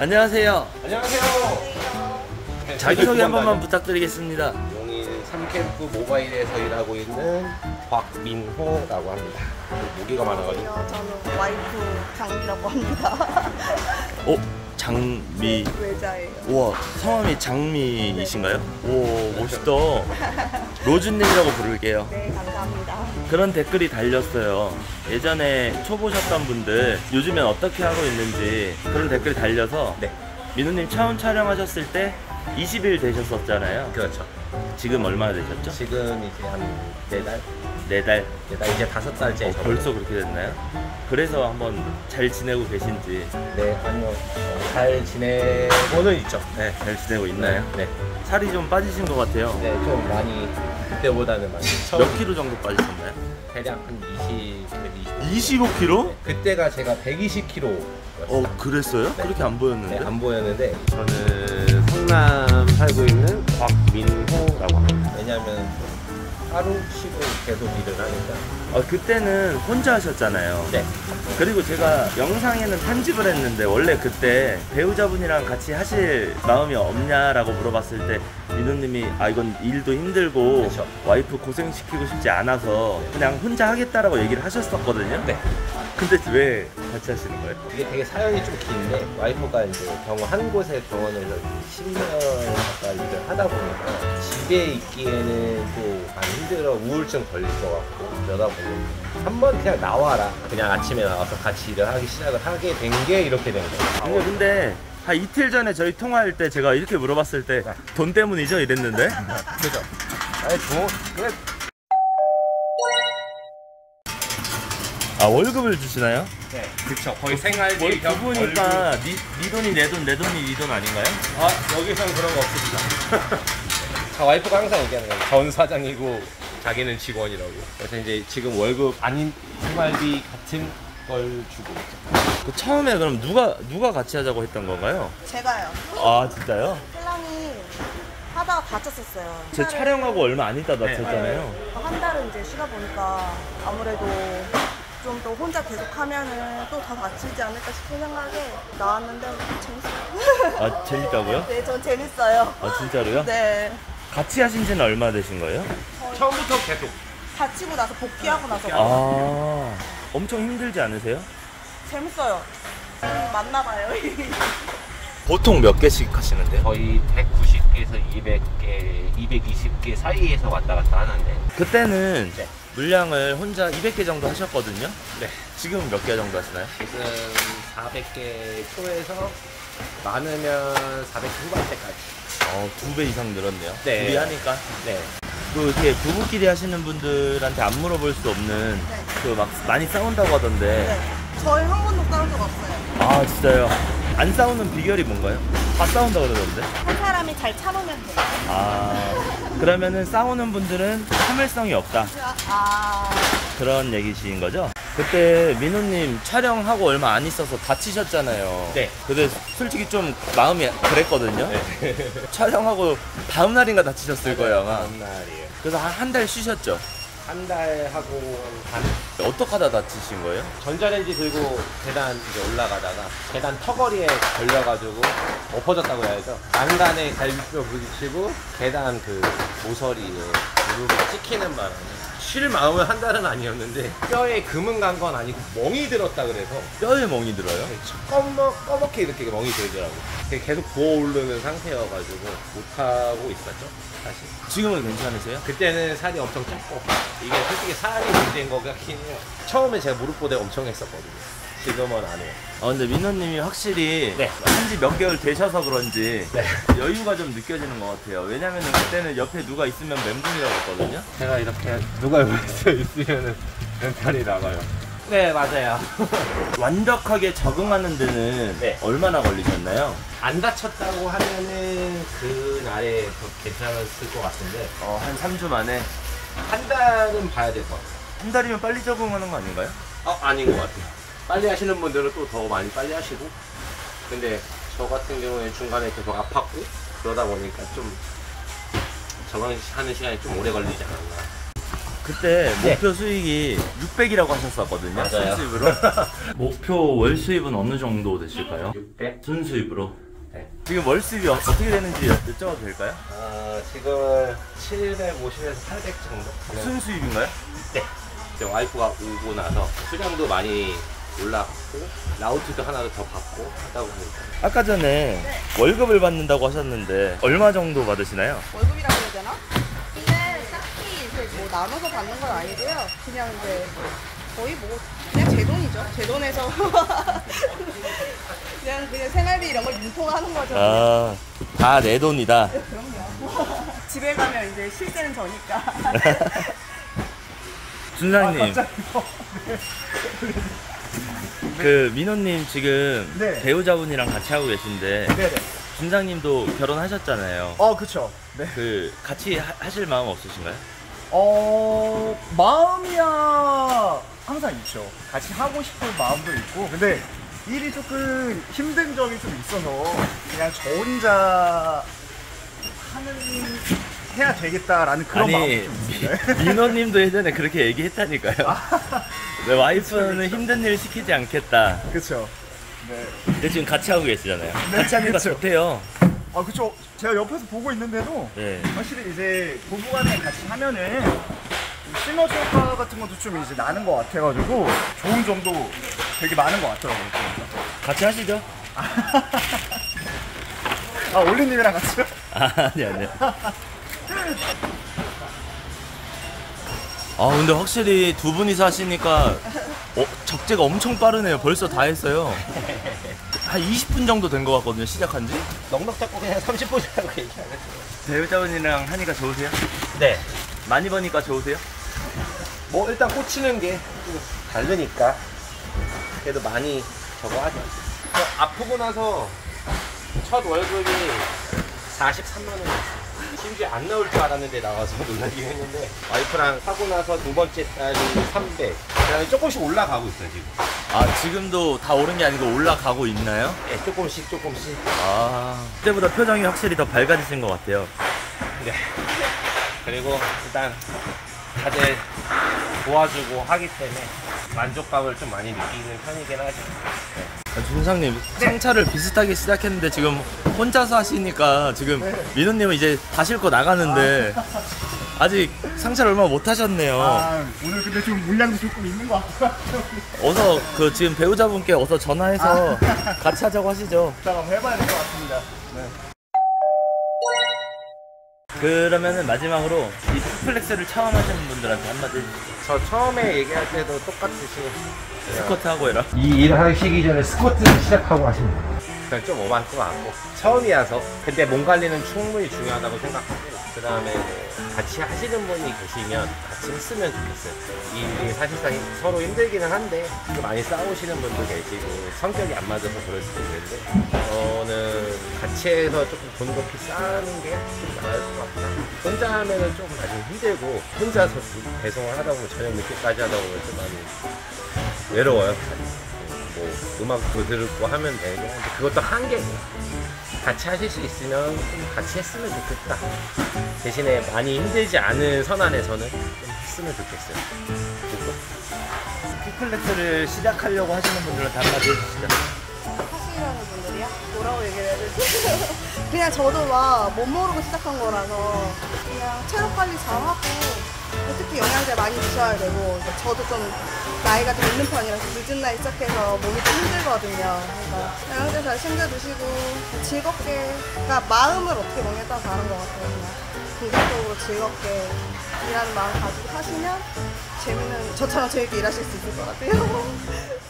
안녕하세요. 안녕하세요. 자기소개 한 번만 부탁드리겠습니다. 3캠프 모바일에서 일하고 있는 곽민호라고 합니다. 무기가 많아가지고. 저는 와이프 장미라고 합니다. 어? 장미. 외자예요. 우와, 성함이 장미이신가요? 오, 멋있다. 로즈님이라고 부를게요. 네, 감사합니다. 그런 댓글이 달렸어요. 예전에 초보셨던 분들 요즘엔 어떻게 하고 있는지 그런 댓글이 달려서 네. 민우님 처음 촬영하셨을 때 20일 되셨었잖아요. 그렇죠. 지금 얼마나 되셨죠? 지금 이제 한 네 달? 네 달. 네 달, 이제 다섯 달째. 어, 벌써 그렇게 됐나요? 그래서 한번 잘 지내고 계신지 네, 아니요. 어, 잘 지내고는 있죠. 네. 잘 지내고 있나요? 네. 살이 좀 빠지신 것 같아요. 네, 좀 많이, 그때보다는 많이. 몇 킬로 정도 빠지셨나요? 대략 한 20, 20. 25킬로? 그때가 제가 120kg. 어, 그랬어요? 네. 그렇게 안 보였는데? 네, 안 보였는데 저는 성남 살고 있는 곽민호라고 합니다. 왜냐하면 하루 쉬고 계속 일을 하니까. 어, 그때는 혼자 하셨잖아요. 네. 그리고 제가 영상에는 편집을 했는데 원래 그때 배우자분이랑 같이 하실 마음이 없냐라고 물어봤을 때 민호님이 아 이건 일도 힘들고 그쵸. 와이프 고생시키고 싶지 않아서 그냥 혼자 하겠다라고 얘기를 하셨었거든요. 네. 근데 왜 같이 하시는 거예요? 이게 되게 사연이 좀 긴데 와이프가 이제 병원 한 곳에 병원에서 10년 가까이 일을 하다 보니까 집에 있기에는 또 많이 힘들어 우울증 걸릴 것 같고 그러다 보니 한번 그냥 나와라 그냥 아침에 나와서 같이 일을 하기 시작을 하게 된 게 이렇게 된 거예요 근데 한 이틀 전에 저희 통화할 때 제가 이렇게 물어봤을 때 돈 때문이죠 이랬는데 그죠 아니 뭐 그냥 아 월급을 주시나요? 네 그쵸 거의 생활비 월 부부니까 니, 니 돈이 내 돈 내 돈이 니돈 아닌가요? 아 여기서는 그런 거 없습니다. 자 와이프가 항상 얘기하는 거예요. 전 사장이고 자기는 직원이라고. 그래서 이제 지금 월급 아닌 생활비 같은 걸 주고. 그 처음에 그럼 누가 누가 같이 하자고 했던 건가요? 제가요. 아 진짜요? 신랑이 하다가 다쳤었어요. 제 촬영하고 얼마 안 있다 다쳤잖아요. 한 달은 이제 쉬다 보니까 아무래도 좀더 혼자 계속 하면은 또 더 다치지 않을까 싶은 생각에 나왔는데 재밌어요. 아 재밌다고요? 네, 전 재밌어요. 아 진짜로요? 네. 같이 하신 지는 얼마 되신 거예요? 처음부터 계속 다치고 나서 복귀하고 나서 아 엄청 힘들지 않으세요? 재밌어요. 음, 맞나 봐요. 보통 몇 개씩 하시는데요? 거의 190개에서 200개, 220개 사이에서 왔다 갔다 하는데 그때는 네. 물량을 혼자 200개 정도 하셨거든요. 네. 지금 몇 개 정도 하시나요? 지금 400개 초에서 많으면 400 후반대까지. 어, 두 배 이상 늘었네요. 네. 둘이 하니까. 네. 또 이렇게 부부끼리 하시는 분들한테 안 물어볼 수 없는 네. 그 막 많이 싸운다고 하던데. 네. 저희 한 번도 싸운 적 없어요. 아 진짜요? 안 싸우는 비결이 뭔가요? 다 싸운다 그러던데. 한 사람이 잘 참으면 돼요. 아 그러면은 싸우는 분들은 참을성이 없다 아, 그런 얘기신 거죠? 그때 민호님 촬영하고 얼마 안 있어서 다치셨잖아요. 네. 근데 솔직히 좀 마음이 그랬거든요. 촬영하고 다음 날인가 다치셨을 거예요 아마. 다음 날이에요. 그래서 한한달 쉬셨죠. 한 달 하고 반 어떻게 하다 다치신 거예요? 전자레인지 들고 계단 이제 올라가다가 계단 턱걸이에 걸려가지고 엎어졌다고 해야죠. 난간에 갈비뼈 부딪히고 계단 그 모서리에 무릎이 찍히는 바람에 쉴 마음은 한 달은 아니었는데 뼈에 금은 간 건 아니고 멍이 들었다 그래서 뼈에 멍이 들어요? 꺼머, 꺼멓게 이렇게 멍이 들더라고. 계속 부어오르는 상태여가지고 못하고 있었죠, 사실. 지금은 괜찮으세요? 그때는 살이 엄청 쪘고 이게 솔직히 살이 문제인 것 같긴 해요 처음에 제가 무릎보대 엄청 했었거든요 지금은 안 해요 아 근데 민호님이 확실히 네. 한지 몇 개월 되셔서 그런지 네. 여유가 좀 느껴지는 것 같아요. 왜냐면은 그때는 옆에 누가 있으면 멘붕이라고 했거든요. 제가 이렇게 누가 옆에 있으면 멘탈이 나가요 네 맞아요 완벽하게 적응하는 데는 네. 얼마나 걸리셨나요? 안 다쳤다고 하면은 그 날에 더 괜찮았을 것 같은데 어, 한 3주 만에 한 달은 봐야 될 것 같아요 한 달이면 빨리 적응하는 거 아닌가요? 어 아닌 것 같아요 빨리 하시는 분들은 또 더 많이 빨리 하시고 근데 저 같은 경우에 중간에 계속 아팠고 그러다 보니까 좀 적응하는 시간이 좀 오래 걸리지 않았나 그때 네. 목표 수익이 600이라고 하셨었거든요. 맞아요. 순수입으로. 목표 월 수입은 어느 정도 되실까요? 600? 순수입으로. 네. 지금 월 수입이 어- 어떻게 되는지 여- 여쭤봐도 될까요? 아, 지금 750에서 800 정도? 네. 순수입인가요? 네. 이제 와이프가 오고 나서 수량도 많이 올라갔고 라우트도 하나 더 받고 하다 보니까 아까 전에 월급을 받는다고 하셨는데 얼마 정도 받으시나요? 월급이라고 해야 되나? 근데 딱히 이제 뭐 나눠서 받는 건 아니고요. 그냥 이제 거의 뭐 그냥 제 돈이죠. 제 돈에서 그냥 그냥 생활비 이런 걸 융통하는 거죠. 아, 다 내 돈이다. 그럼요. 집에 가면 이제 실세는 저니까. 준상님. 그 민호님 지금 네. 배우자분이랑 같이 하고 계신데 네네. 준상님도 결혼하셨잖아요. 어, 그쵸. 네. 그 같이 하, 하실 마음 없으신가요? 어, 마음이야 항상 있죠. 같이 하고 싶은 마음도 있고. 근데 일이 조금 힘든 점이 좀 있어서 그냥 저 혼자 하는, 해야 되겠다라는 그런 마음이 좀 있어요. 민호님도 예전에 그렇게 얘기했다니까요. 내 와이프는 힘든 일 시키지 않겠다. 그쵸. 네. 근데 지금 같이 하고 계시잖아요. 네, 같이 하니까 그쵸. 좋대요. 아, 그쵸. 제가 옆에서 보고 있는데도 네. 확실히 이제 부부간에 같이 하면은 시너지 효과 같은 것도 좀 이제 나는 것 같아가지고 좋은 점도 되게 많은 것 같더라고요. 같이 하시죠. 아, 올리님이랑 같이요? 아, 아니, 아니. 아, 근데 확실히 두 분이서 하시니까 어, 적재가 엄청 빠르네요. 벌써 다 했어요. 한 20분 정도 된 것 같거든요, 시작한 지. 넉넉 잡고 그냥 30분이라고 얘기하는 배우자분이랑 하니까 좋으세요? 네. 많이 버니까 좋으세요? 뭐 일단 꽂히는 게좀 다르니까 그래도 많이 저거 하죠. 저 아프고 나서 첫 월급이 43만 원이었어요. 심지어 안 나올 줄 알았는데 나와서 놀라긴 했는데 와이프랑 하고 나서 두 번째 달이 300. 그다음에 조금씩 올라가고 있어요 지금. 아, 지금도 다 오른 게 아니고 올라가고 있나요? 네, 조금씩 조금씩. 아, 그때보다 표정이 확실히 더 밝아지신 것 같아요. 네. 그리고 일단 다들 도와주고 하기 때문에 만족감을 좀 많이 느끼는 편이긴 하죠. 아, 준상님 상차를 비슷하게 시작했는데 지금 혼자서 하시니까 지금 민호님은 이제 다 싣고 나가는데 아직 상차를 얼마 못 하셨네요. 아, 오늘 근데 좀 물량도 조금 있는 것 같아요. 어서 그 지금 배우자분께 어서 전화해서 같이 하자고 하시죠. 한번 해봐야 될 것 같습니다. 네. 그러면은 마지막으로 퀵플렉스를 처음 하시는 분들한테 한마디 해주시죠. 저 처음에 얘기할 때도 똑같이 스쿼트 하고 해라. 이 일 하시기 전에 스쿼트를 시작하고 하시면 돼요. 그냥 좀 오만 것 같고 처음이라서 근데 몸 관리는 충분히 중요하다고 생각하고 그 다음에 같이 하시는 분이 계시면 같이 했으면 좋겠어요. 이 사실상 서로 힘들기는 한데 또 많이 싸우시는 분도 계시고 성격이 안 맞아서 그럴 수도 있는데 저는 같이 해서 조금 돈 높이 쌓는 게 좀 나을 것 같다. 혼자 하면은 조금 나중에 힘들고 혼자서 배송을 하다 보면 저녁 늦게까지 하다 보면 좀 많이 외로워요. 뭐 음악도 듣고 하면 되고 근데 그것도 한계고 같이 하실 수 있으면 좀 같이 했으면 좋겠다 대신에 많이 힘들지 않은 선안에서는 좀 했으면 좋겠어요 그리고 퀵플렉스를 시작하려고 하시는 분들한테 한마디 해주시죠. 하시려는 분들이요? 뭐라고 얘기를 해야 되지? 그냥 저도 막 못 모르고 시작한 거라서 그냥 체력 관리 잘하고 특히 영양제 많이 드셔야 되고 이제 저도 좀 나이가 좀 있는 편이라서 늦은 나이 시작해서 몸이 좀 힘들거든요. 그러니까 영양제 잘 챙겨 드시고 즐겁게 그러니까 마음을 어떻게 먹냐에 따라 다른 것 같아요. 그냥 긍정적으로 즐겁게 일하는 마음 가지고 하시면 재밌는 저처럼 재밌게 일하실 수 있을 것 같아요.